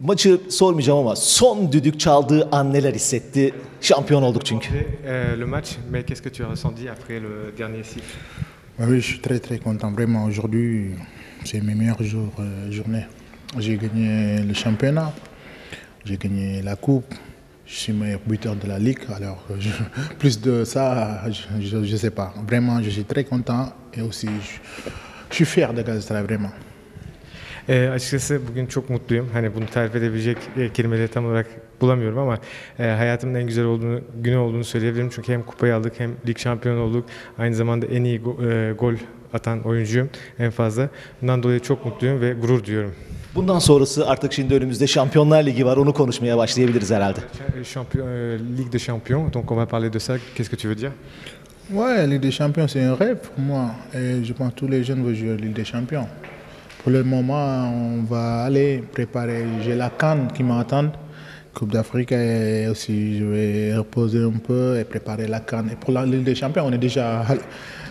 Maçı sormayacağım ama son düdük çaldığı an neler hissetti? Şampiyon olduk çünkü. Euh, le match, mais qu'est-ce que tu as ressenti après le dernier siffle? Bah oui, je suis très très content. Vraiment, aujourd'hui, c'est mes meilleurs jours, euh, journées. J'ai gagné le championnat, j'ai gagné la coupe, je suis meilleur buteur de la ligue. Alors, euh, je- plus de ça, je ne sais pas. Vraiment, je suis très content et aussi, je, je suis fier de Galatasaray, vraiment. Ee, açıkçası bugün çok mutluyum. Hani bunu tarif edebilecek e, kelimeleri tam olarak bulamıyorum ama e, hayatımın en güzel olduğunu, günü olduğunu söyleyebilirim. Çünkü hem kupayı aldık hem lig şampiyonu olduk. Aynı zamanda en iyi go- e, gol atan oyuncuyum en fazla. Bundan dolayı çok mutluyum ve gurur duyuyorum. Bundan sonrası artık şimdi önümüzde Şampiyonlar Ligi var. Onu konuşmaya başlayabiliriz herhalde. Champion, euh, Ligue des Champions, donc on va parler de ça. Qu'est-ce que tu veux dire Ouais, Ligue des Champions, c'est un rêve pour moi. Et je pense que tous les jeunes veulent jouer à Ligue des Champions. Pour le moment, on va aller préparer. J'ai la Cannes qui m'attend. Coupe d'Afrique et aussi je vais reposer un peu et préparer la Cannes. Et pour la Ligue des Champions, on est déjà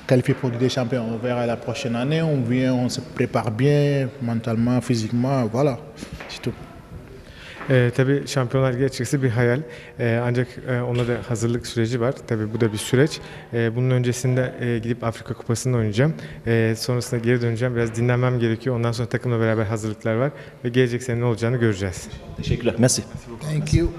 qualifié pour la Ligue des Champions. On verra la prochaine année. On vient, on se prépare bien mentalement, physiquement. Voilà, Ee, tabii Şampiyonlar Ligi açıkçası bir hayal. Ee, ancak e, ona da hazırlık süreci var. Tabii bu da bir süreç. Ee, bunun öncesinde e, gidip Afrika Kupası'nda oynayacağım. Ee, sonrasında geri döneceğim. Biraz dinlenmem gerekiyor. Ondan sonra takımla beraber hazırlıklar var. Ve gelecek sene ne olacağını göreceğiz. Teşekkürler. Messi. Thank you.